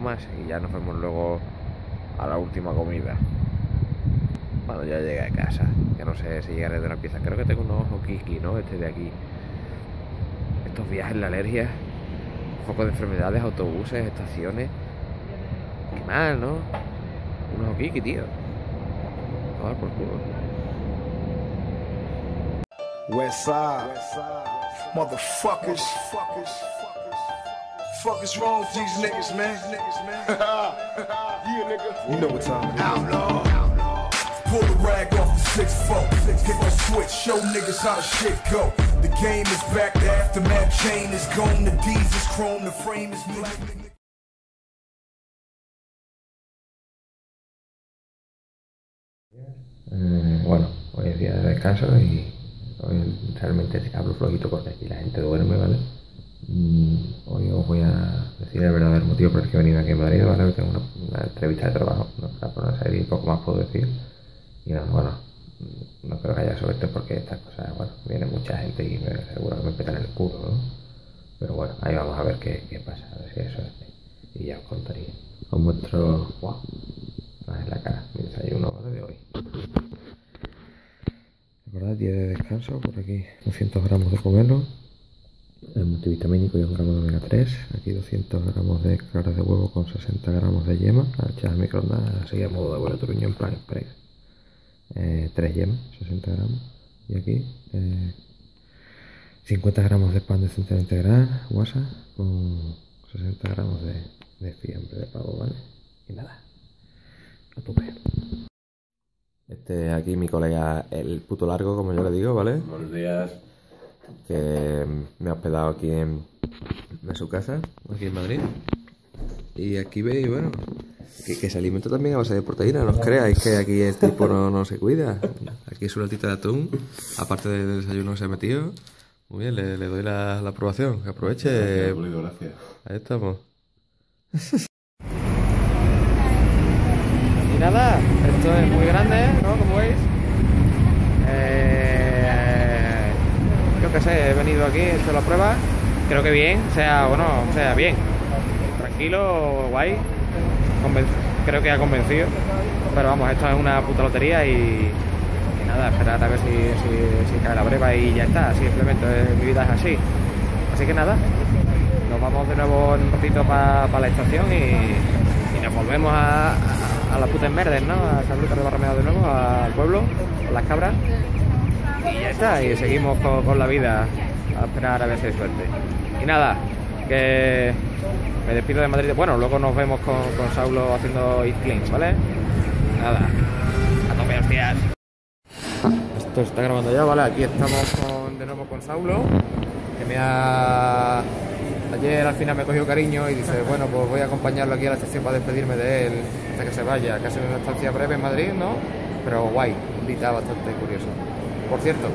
más y ya nos vemos luego a la última comida. Cuando ya llegue a casa, que no sé si llegaré de una pieza. Creo que tengo un ojo kiki, ¿no? Este de aquí. Estos viajes, la alergia, un poco de enfermedades, autobuses, estaciones. Qué mal, ¿no? Un ojo kiki, tío. Tomar por culo. West side. Motherfuckers. Fuck is wrong with these niggas, man? yeah, nigga. You know what time it is. Outlaw. Pull the rag off the six four. Hit the switch, show niggas how the shit go. The game is back, the aftermath chain is gone, the D's is chrome, the frame is black. nigga. Eh, bueno, hoy es día de descanso y hoy realmente hablo flojito porque aquí la gente duerme, ¿vale? Mm, hoy os voy a decir el verdadero motivo por el que he venido aquí a Madrid, ¿vale? Tengo una, una entrevista de trabajo, ¿no? Para serie y poco más puedo decir. Y no, bueno, no creo que haya suerte porque estas cosas, bueno, viene mucha gente y me, seguro que me petan el culo, ¿no? Pero bueno, ahí vamos a ver qué, qué pasa, a ver si eso es. Y ya os contaría. Os muestro, wow, más en la cara, mi desayuno de hoy. Recordad, día de descanso, por aquí 200 gramos de pomelo, el multivitamínico y un gramo de omega 3, aquí 200 gramos de claras de huevo con 60 gramos de yema, echadas al microondas así a modo de huevo turuño en plan express. Eh, 3 yemas, 60 gramos, y aquí eh, 50 gramos de pan de centeno integral, guasa, con 60 gramos de, de fiambre de pavo, ¿vale? Y nada, a tope. Este aquí mi colega el puto largo, como yo le digo, ¿vale? Buenos. Que me ha hospedado aquí en, en su casa, aquí en Madrid. Y aquí veis, bueno, que, que se alimenta también a base de proteína, no os creáis que aquí el tipo no, no se cuida. Aquí es una latita de atún, aparte del desayuno que se ha metido. Muy bien, le, le doy la, la aprobación, que aproveche. Gracias. Ahí estamos. Y nada, esto es muy grande, ¿no? Como veis. Eh, yo qué sé, he venido aquí, he hecho la prueba. Creo que bien, sea, bueno, sea bien. Tranquilo, guay. Creo que ha convencido. Pero vamos, esto es una puta lotería y, nada, esperar a ver si, si, cae la breva y ya está. Simplemente eh, mi vida es así. Así que nada, nos vamos de nuevo en un ratito para la estación y, y nos volvemos a, a, a las putas merdes, ¿no? A San Lucas de Barrameda de nuevo, al pueblo, a las cabras. Y ya está, y seguimos con, la vida a esperar a ver si hay suerte. Y nada, que me despido de Madrid. Bueno, luego nos vemos con, con Saulo haciendo Clean, ¿vale? Nada, a tope, hostias. Esto se está grabando ya, ¿vale? Aquí estamos de nuevo con Saulo, que me ha... Ayer al final me cogió cariño y dice, bueno, pues voy a acompañarlo aquí a la estación para despedirme de él hasta que se vaya. Casi una estancia breve en Madrid, ¿no? Pero guay, un día bastante curioso. Por cierto,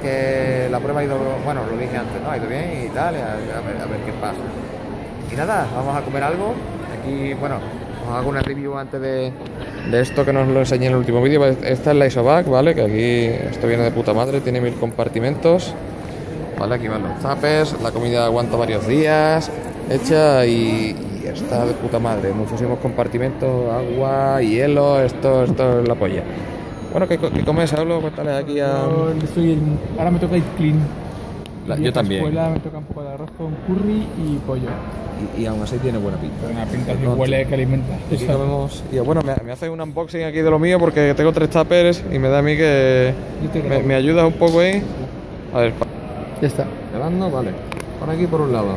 que la prueba ha ido, bueno, lo dije antes, ¿no? Ha ido bien y tal, a, ver, a qué pasa. Y nada, vamos a comer algo. Aquí, bueno, os hago una review antes de, esto que nos lo enseñé en el último vídeo. Esta es la Isovac, ¿vale? Que aquí esto viene de puta madre, tiene mil compartimentos. ¿Vale? Aquí van los zapes, la comida aguanta varios días, hecha y está de puta madre. Muchísimos compartimentos, agua, hielo, esto, esto es la polla. Bueno, ¿qué, co- qué comes, Pablo? Cuéntale aquí a... Yo estoy en- ahora me toca ir clean. La- yo también. escuela me toca un poco de arroz con curry y pollo. Y, y aún así tiene buena pinta. Una pinta que Entonces, huele que alimenta. Aquí comemos. Y bueno, me, me hace un unboxing aquí de lo mío porque tengo tres tuppers y me da a mí que. Me, me ayudas un poco ahí. A ver, Ya está. grabando, vale. Por aquí por un lado.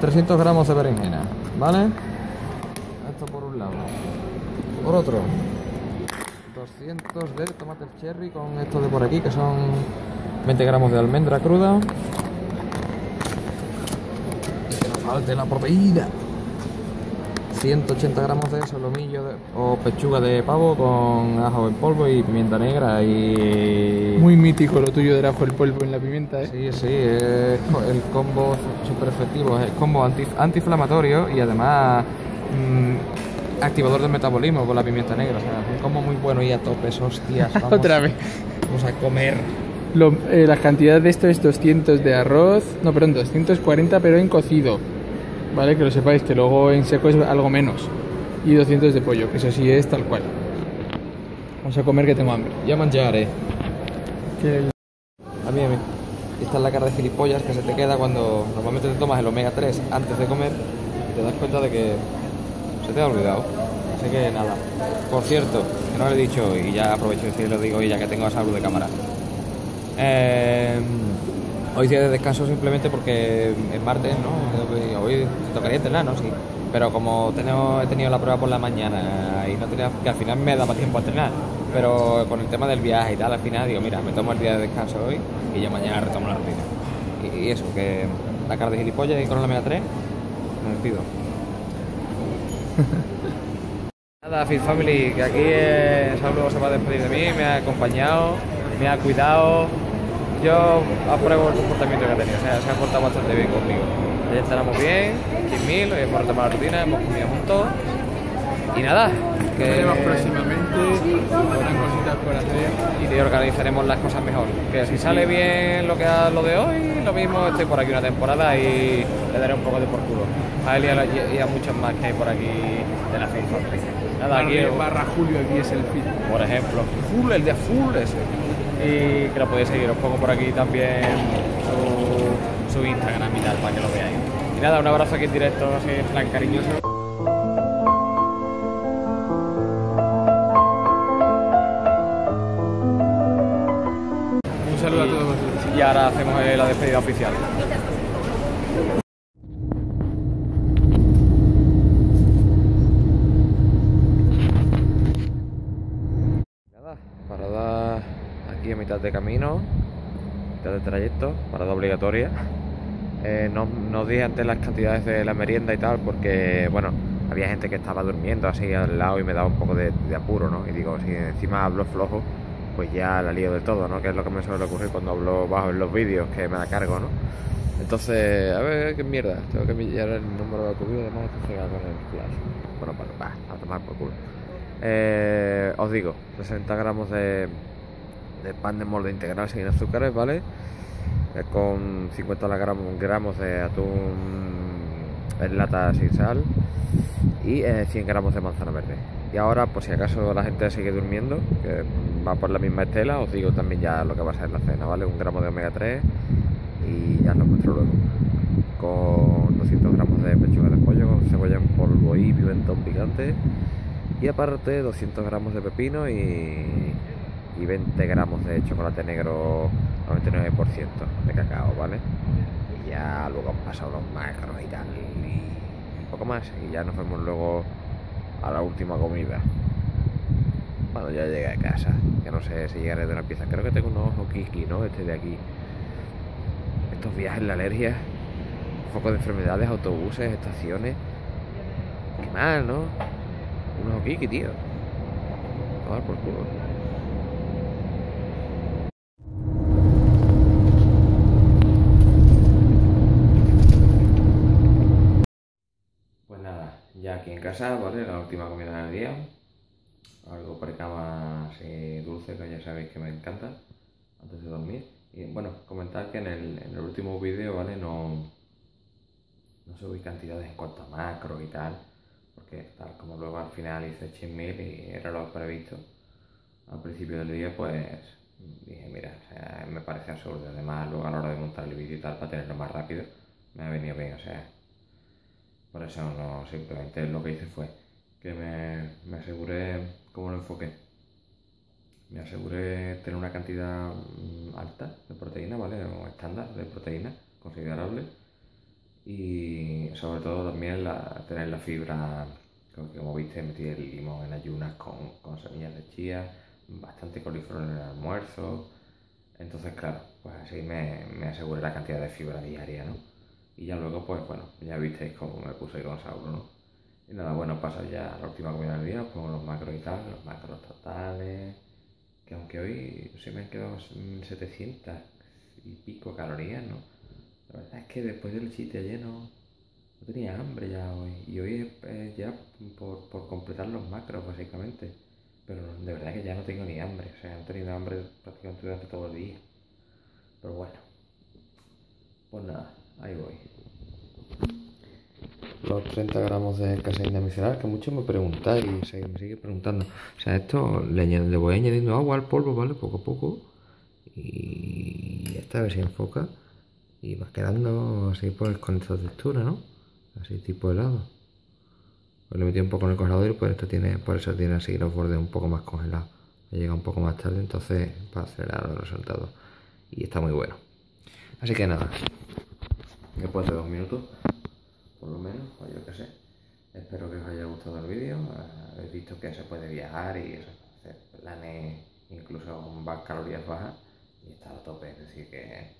300 gramos de berenjena, ¿vale? Esto por un lado. Por otro. 200 de tomates cherry con esto de por aquí que son 20 gramos de almendra cruda. Y que no falte la proteína. 180 gramos de solomillo de- o pechuga de pavo con ajo en polvo y pimienta negra y... Muy mítico lo tuyo del ajo, el polvo en la pimienta, ¿eh? Sí, sí, es co- el combo súper efectivo, es el combo anti- antiinflamatorio y además mm, activador del metabolismo con la pimienta negra. O sea, combo muy bueno y a tope, hostias. Vamos, Otra vez. Vamos a comer. Lo, eh, la cantidad de esto es 200 de arroz. No, perdón, 240 pero en cocido. ¿vale? Que lo sepáis, que luego en seco es algo menos. Y 200 de pollo, que eso sí es tal cual. Vamos a comer que tengo hambre. Ya mangiare. Que A mí, a mí. Esta es la cara de gilipollas que se te queda cuando normalmente te tomas el omega 3 antes de comer. Te das cuenta de que se te ha olvidado. Así que nada. Por cierto, que no lo he dicho y ya aprovecho y si lo digo y ya que tengo a salud de cámara. Eh, hoy día de descanso simplemente porque es martes, ¿no? Hoy tocaría entrenar, ¿no? Sí. Pero como tengo, he tenido la prueba por la mañana y no tenía, que al final me daba tiempo a entrenar. Pero con el tema del viaje y tal, al final digo, mira, me tomo el día de descanso hoy y ya mañana retomo la rutina. Y, y eso, que la cara de gilipollas y con la omega 3, me despido. Nada, Fit Family, que aquí eh, Saulo se va a despedir de mí, me ha acompañado, me ha cuidado. Yo apruebo el comportamiento que ha tenido, o sea, se ha portado bastante bien conmigo. Ya estaremos bien, 100.000, hoy hemos retomado la rutina, hemos comido juntos. Y nada, que veremos próximamente, cositas por hacer. y te organizaremos las cosas mejor. Que si sale bien lo que lo de hoy, lo mismo estoy por aquí una temporada y le daré un poco de por culo. A él y a, la- y a muchos más que hay por aquí de la Family. Nada, aquí Barra- barra Julio aquí es el fit. por ejemplo. Full, el de Full ese. Y que lo podéis seguir, os pongo por aquí también su, su Instagram y tal, para que lo veáis. Y nada, un abrazo aquí en directo, así en plan cariñoso. Ahora hacemos eh, la despedida oficial. Nada, parada aquí a mitad de camino, mitad de trayecto, parada obligatoria. Eh, no, no dije antes las cantidades de la merienda y tal, porque bueno, había gente que estaba durmiendo así al lado y me daba un poco de, de apuro, ¿no? Y digo, si encima hablo flojo, pues ya la lío de todo, ¿no? Que es lo que me suele ocurrir cuando hablo bajo en los vídeos, que me da cargo, ¿no? Entonces, a ver, qué mierda, tengo que millar el número de cubido, además esto se va con el flash. Bueno, bueno, va, a tomar por culo. Eh, os digo, 60 gramos de, de pan de molde integral sin azúcares, ¿vale? Eh, con 50 gramos, gramos de atún en lata sin sal y eh, 100 gramos de manzana verde. Y ahora, por si acaso la gente sigue durmiendo, que va por la misma estela, os digo también ya lo que va a ser la cena, ¿vale? Un gramo de omega 3 y ya lo muestro luego. Con 200 gramos de pechuga de pollo, con cebolla en polvo y pimentón picante. Y aparte 200 gramos de pepino y, y 20 gramos de chocolate negro 99% de cacao, ¿vale? Y ya luego han pasado los macros y tal y poco más. Y ya nos vemos luego a la última comida. Cuando ya llegue a casa, que no sé si llegaré de una pieza. Creo que tengo un ojo kiki, ¿no? Este de aquí. Estos viajes, la alergia, foco de enfermedades, autobuses, estaciones. Qué mal, ¿no? Un ojo kiki, tío. Por culo. Pues nada, ya aquí en casa, ¿vale? La última comida del día. Algo precama así dulce, que ya sabéis que me encanta, antes de dormir. Y bueno, comentar que en el, en el último vídeo, ¿vale? No, no subí cantidades en cuanto a macro y tal, porque tal como luego al final hice 100.000 y era lo previsto al principio del día, pues dije, mira, o sea, me parece absurdo. Además, luego a la hora de montar el vídeo y tal, para tenerlo más rápido, me ha venido bien, o sea, por eso no, simplemente lo que hice fue que me, me aseguré, ¿cómo lo enfoqué? Me aseguré tener una cantidad mm, alta de proteína, ¿vale? Un estándar de proteína considerable. Y sobre todo también la, tener la fibra, como viste, metí el limón en ayunas con, con semillas de chía, bastante coliflor en el almuerzo. Entonces, claro, pues así me, me aseguré la cantidad de fibra diaria, ¿no? Y ya luego, pues bueno, ya visteis cómo me puse con Saulo, ¿no? Y nada, bueno, pasa ya la última comida del día, pongo los macros y tal, los macros totales, que aunque hoy se me han quedado mm, 700 y pico calorías, ¿no? La verdad es que después del chiste ayer no, tenía hambre ya hoy. Y hoy es eh, ya por, por completar los macros, básicamente. Pero de verdad que ya no tengo ni hambre, o sea, he tenido hambre prácticamente durante todo el día. Pero bueno, pues nada, ahí voy. los 30 gramos de caseína micelar, que muchos me preguntáis y me sigue preguntando. O sea, esto le, voy añadiendo agua al polvo, ¿vale? Poco a poco. Y esta a ver si enfoca. Y va quedando así pues con esta textura, ¿no? Así tipo helado. Pues lo metí un poco en el congelador pues esto tiene, por eso tiene así los bordes un poco más congelados. Me llega un poco más tarde, entonces para acelerar los resultados. Y está muy bueno. Así que nada. Después de dos minutos por lo menos, o yo qué sé. Espero que os haya gustado el vídeo. Eh, habéis visto que se puede viajar y hacer planes incluso con calorías bajas y está a tope. Decir, que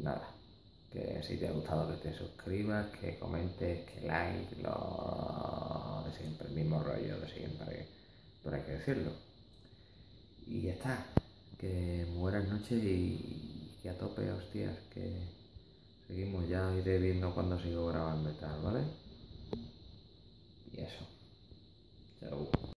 nada, que si te ha gustado que te suscribas, que comentes, que like, lo de siempre, el mismo rollo de siempre, pero hay que decirlo. Y ya está, que buenas noches y que a tope, hostias, que Seguimos ya, iré viendo cuando sigo grabando y tal, ¿vale? Y eso. Chao.